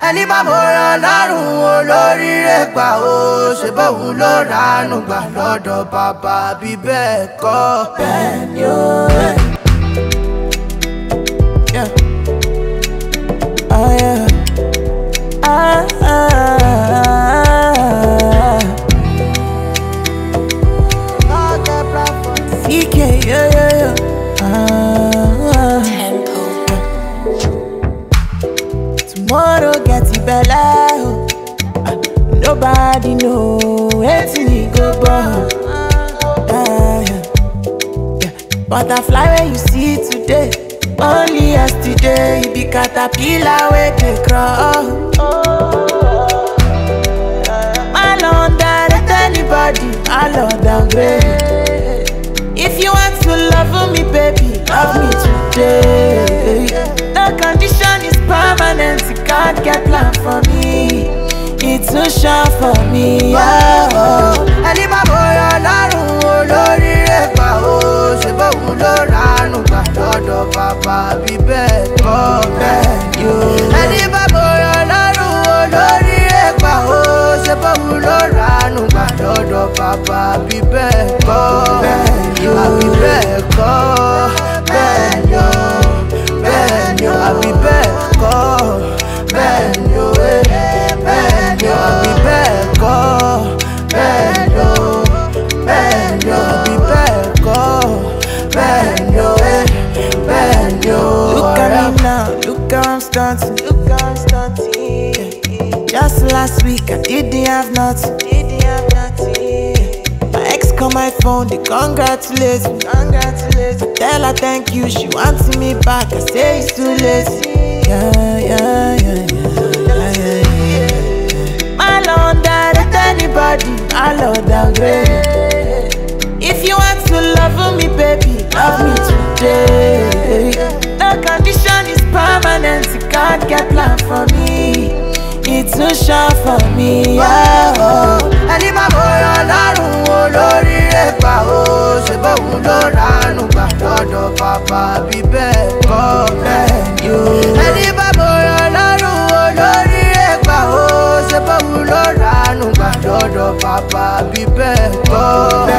ẹni bá mo ràn lọ́rùn olóríire gbà ó ṣe bóun ló ranú gbà lọ́dọ̀ bàbá bí bẹ́ẹ̀ kọ́ bẹ́ẹ̀ ni ó. Oh, yeah. nobody know wetin e go born. Uh, yeah. Butterfly wey you see today, only yesterday e be caterpillar wey dey crawl. My London. tún ṣàn fún mi. ẹni bá bọ̀rọ̀ ọlọ́run olóríire pa o ṣùgbọ́n òun ló ranú gbà lọ́dọ̀ bàbá bí bẹ́ẹ̀ kọ́ bẹ́ẹ̀ yó. ẹni bá bọ̀rọ̀ ọlọ́run olóríire pa o ṣùgbọ́n òun ló ranú gbà lọ́dọ̀ bàbá bí bẹ́ẹ̀ kọ́ bẹ́ẹ̀ yó. àbí bẹ́ẹ̀ kọ́. nothing. You can't start it. Just last week I did the have nothing. not My ex called my phone, they congratulate me. Congratulate Tell her thank you, she wants me back. I say it's too late. Yeah, yeah, yeah, yeah, yeah, yeah. that anybody, my Lord, I'm great. If you want to love me, baby, love me today. get plan for me it too shine for me. ẹni máa bóyá ọlọ́run olórí rẹ̀ pa ó ṣe bóun ló ránú gbà lọ́dọ̀ bàbá bí bẹ́ẹ̀ kọ́ bẹ́ẹ̀ ni ó. ẹni máa bóyá ọlọ́run olórí rẹ̀ pa ó ṣe bóun ló ránú gbà lọ́dọ̀ bàbá bí bẹ́ẹ̀ kọ́ bẹ́ẹ̀